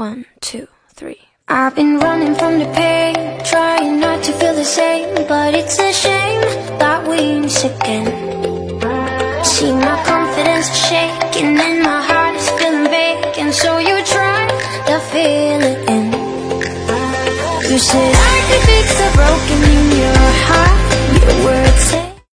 One, two, three. I've been running from the pain, trying not to feel the same, but it's a shame that we miss again. See my confidence shaking and my heart is feeling vacant, so you try to feel it in. You said I could fix the broken.